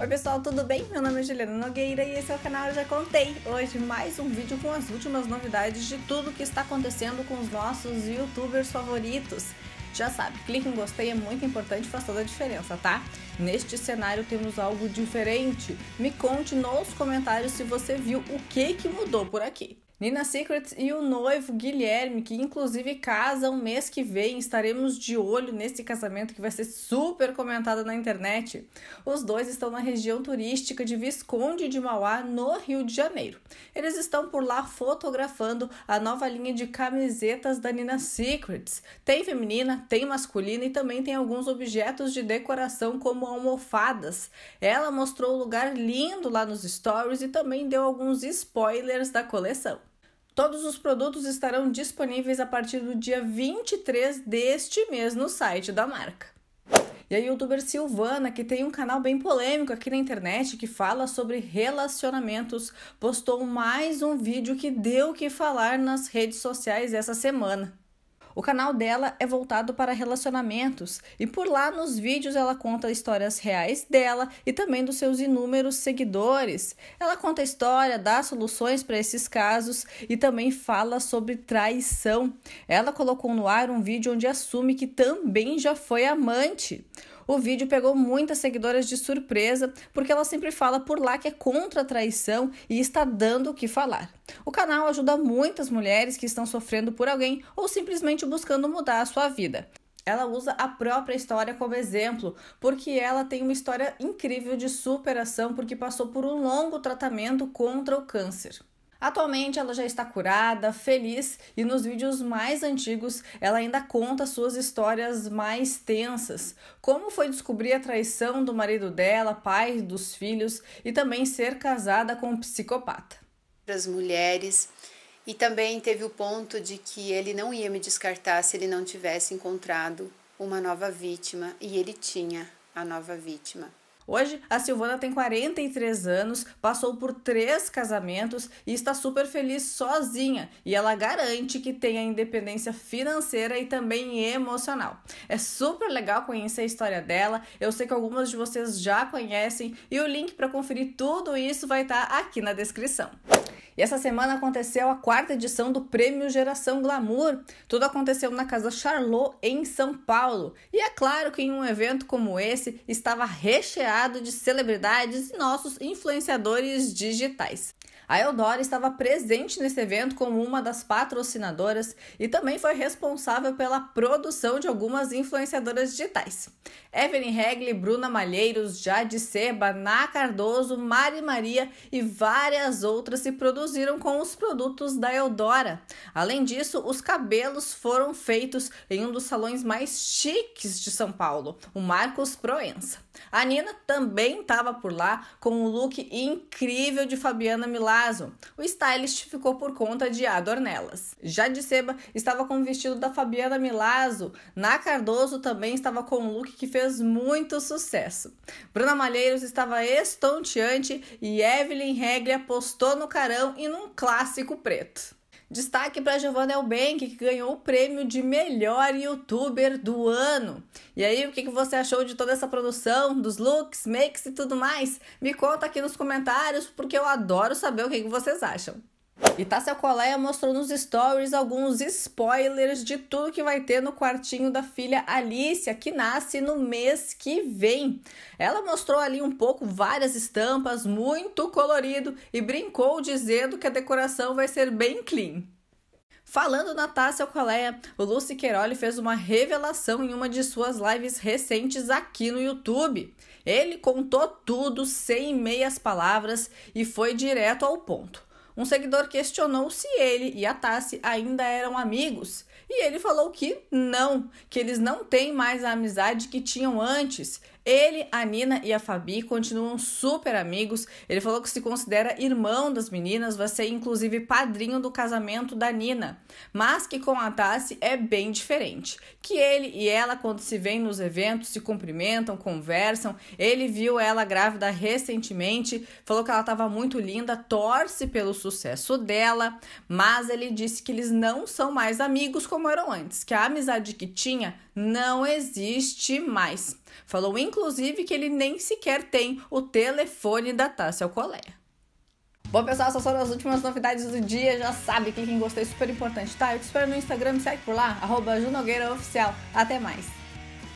Oi pessoal, tudo bem? Meu nome é Juliana Nogueira e esse é o canal Eu Já Contei. Hoje mais um vídeo com as últimas novidades de tudo que está acontecendo com os nossos youtubers favoritos. Já sabe, clique em gostei, é muito importante, faz toda a diferença, tá? Neste cenário temos algo diferente. Me conte nos comentários se você viu o que, que mudou por aqui. Nina Secrets e o noivo Guilherme, que inclusive casam mês que vem, estaremos de olho nesse casamento que vai ser super comentado na internet. Os dois estão na região turística de Visconde de Mauá, no Rio de Janeiro. Eles estão por lá fotografando a nova linha de camisetas da Nina Secrets. Tem feminina, tem masculina e também tem alguns objetos de decoração como almofadas. Ela mostrou o lugar lindo lá nos stories e também deu alguns spoilers da coleção. Todos os produtos estarão disponíveis a partir do dia 23 deste mês no site da marca. E a youtuber Silvana, que tem um canal bem polêmico aqui na internet que fala sobre relacionamentos, postou mais um vídeo que deu o que falar nas redes sociais essa semana. O canal dela é voltado para relacionamentos e por lá nos vídeos ela conta histórias reais dela e também dos seus inúmeros seguidores. Ela conta a história, dá soluções para esses casos e também fala sobre traição. Ela colocou no ar um vídeo onde assume que também já foi amante. O vídeo pegou muitas seguidoras de surpresa, porque ela sempre fala por lá que é contra a traição e está dando o que falar. O canal ajuda muitas mulheres que estão sofrendo por alguém ou simplesmente buscando mudar a sua vida. Ela usa a própria história como exemplo, porque ela tem uma história incrível de superação, porque passou por um longo tratamento contra o câncer. Atualmente ela já está curada, feliz e nos vídeos mais antigos ela ainda conta suas histórias mais tensas, como foi descobrir a traição do marido dela, pai dos filhos e também ser casada com um psicopata. As mulheres e também teve o ponto de que ele não ia me descartar se ele não tivesse encontrado uma nova vítima e ele tinha a nova vítima. Hoje, a Silvana tem 43 anos, passou por três casamentos e está super feliz sozinha. E ela garante que tem a independência financeira e também emocional. É super legal conhecer a história dela. Eu sei que algumas de vocês já conhecem e o link para conferir tudo isso vai estar tá aqui na descrição. E essa semana aconteceu a quarta edição do Prêmio Geração Glamour. Tudo aconteceu na Casa Charlot, em São Paulo. E é claro que em um evento como esse estava recheado de celebridades e nossos influenciadores digitais. A Eudora estava presente nesse evento como uma das patrocinadoras e também foi responsável pela produção de algumas influenciadoras digitais. Evelyn Regli, Bruna Malheiros, Jade Seba, Ná Cardoso, Mari Maria e várias outras se produziram com os produtos da Eudora. Além disso, os cabelos foram feitos em um dos salões mais chiques de São Paulo, o Marcos Proença. A Nina também estava por lá com um look incrível de Fabiana Milazzo. O stylist ficou por conta de Adornelas. Já de Seba estava com o vestido da Fabiana Milazzo. Na Cardoso também estava com um look que fez muito sucesso. Bruna Malheiros estava estonteante e Evelyn Regli apostou no carão e num clássico preto. Destaque para Giovanna Elbank, que ganhou o prêmio de melhor youtuber do ano. E aí, o que você achou de toda essa produção, dos looks, makes e tudo mais? Me conta aqui nos comentários, porque eu adoro saber o que vocês acham. E Tássia Coleia mostrou nos stories alguns spoilers de tudo que vai ter no quartinho da filha Alicia, que nasce no mês que vem. Ela mostrou ali um pouco várias estampas, muito colorido e brincou dizendo que a decoração vai ser bem clean. Falando na Tássia Coleia, o Lucy Queiroli fez uma revelação em uma de suas lives recentes aqui no YouTube. Ele contou tudo sem meias palavras e foi direto ao ponto. Um seguidor questionou se ele e a Tassi ainda eram amigos. E ele falou que não, que eles não têm mais a amizade que tinham antes ele, a Nina e a Fabi continuam super amigos. Ele falou que se considera irmão das meninas, vai ser inclusive padrinho do casamento da Nina, mas que com a Tassi é bem diferente. Que ele e ela, quando se veem nos eventos, se cumprimentam, conversam. Ele viu ela grávida recentemente, falou que ela estava muito linda, torce pelo sucesso dela, mas ele disse que eles não são mais amigos como eram antes, que a amizade que tinha não existe mais. Falou inclusive que ele nem sequer tem o telefone da Tássia Alcolea. Bom, pessoal, essas foram as últimas novidades do dia. Já sabe que quem gostou é super importante, tá? Eu te espero no Instagram, segue por lá, arroba Junogueira Oficial. Até mais!